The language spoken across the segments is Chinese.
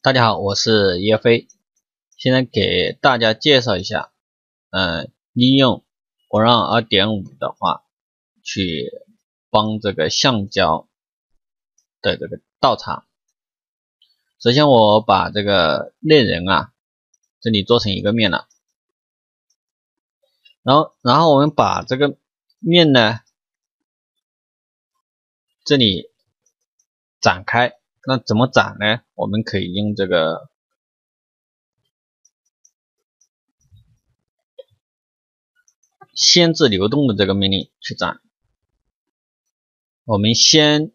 大家好，我是叶飞，现在给大家介绍一下，嗯，利用我让二点五的话，去帮这个橡胶的这个倒插。首先，我把这个内人啊，这里做成一个面了，然后，然后我们把这个面呢，这里展开。那怎么展呢？我们可以用这个限制流动的这个命令去展。我们先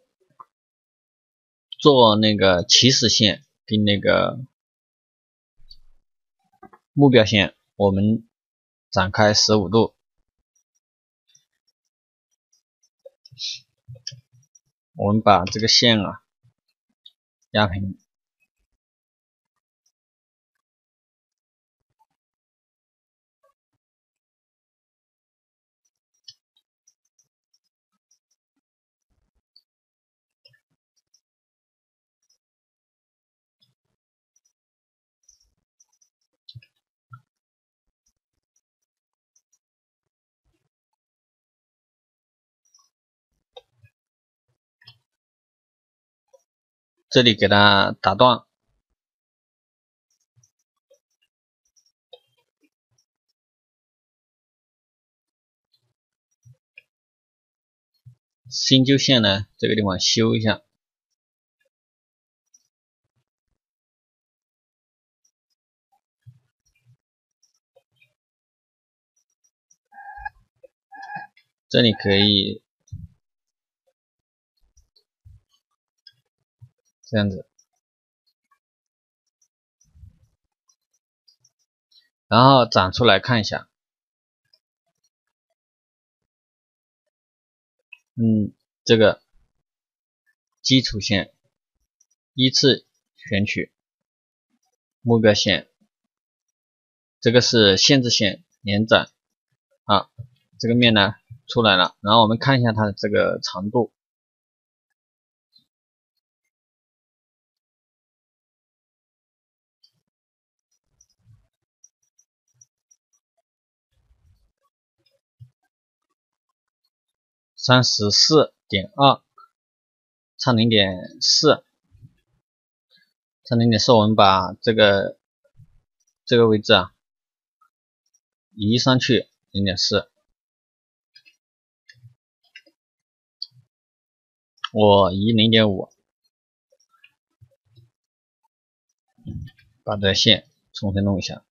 做那个起始线跟那个目标线，我们展开十五度。我们把这个线啊。压平。这里给它打断，新旧线呢，这个地方修一下，这里可以。这样子，然后展出来看一下，嗯，这个基础线依次选取，目标线，这个是限制线延展，啊，这个面呢出来了，然后我们看一下它的这个长度。三十四点二，差零点四，差零点四，我们把这个这个位置啊移上去零点四，我移零点五，把这线重新弄一下。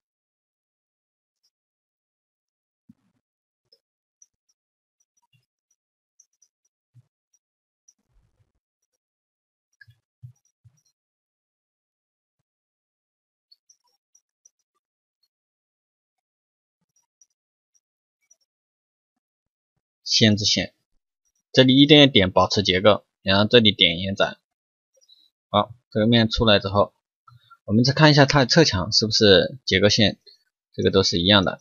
限制线，这里一定要点保持结构，然后这里点延展。好，这个面出来之后，我们再看一下它的侧墙是不是结构线，这个都是一样的。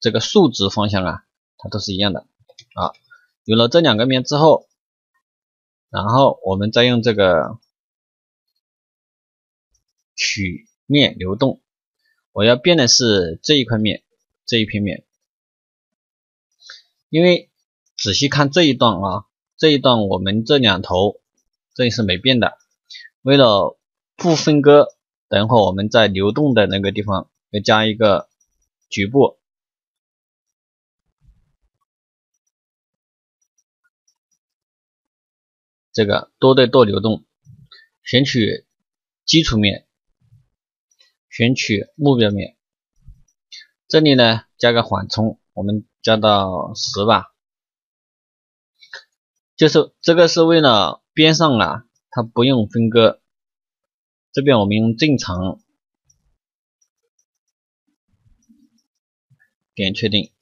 这个竖直方向啊，它都是一样的。啊，有了这两个面之后，然后我们再用这个曲面流动，我要变的是这一块面，这一片面。因为仔细看这一段啊，这一段我们这两头这里是没变的。为了不分割，等会我们在流动的那个地方要加一个局部，这个多对多流动，选取基础面，选取目标面，这里呢加个缓冲，我们。加到十吧，就是这个是为了边上啊，它不用分割。这边我们用正常点确定。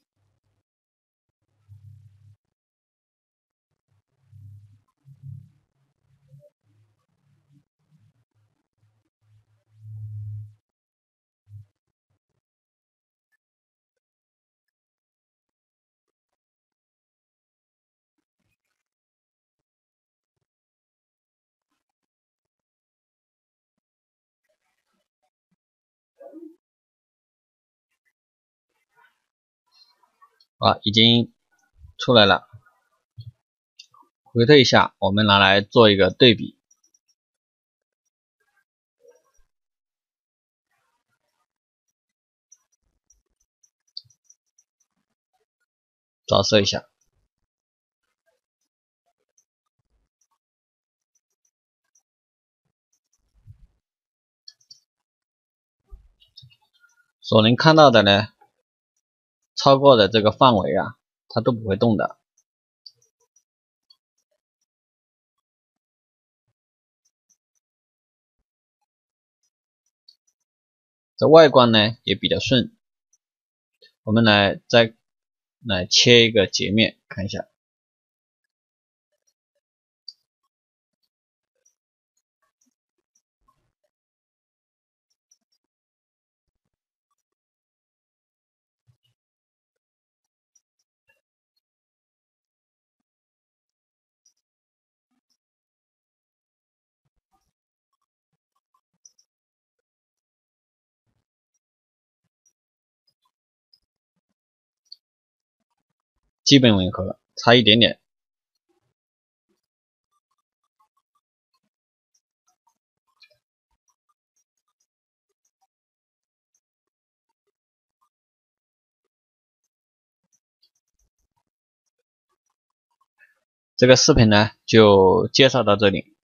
啊，已经出来了。回退一下，我们拿来做一个对比，照射一下。所能看到的呢，超过的这个范围啊，它都不会动的。这外观呢也比较顺。我们来再来切一个截面看一下。基本吻合，差一点点。这个视频呢，就介绍到这里。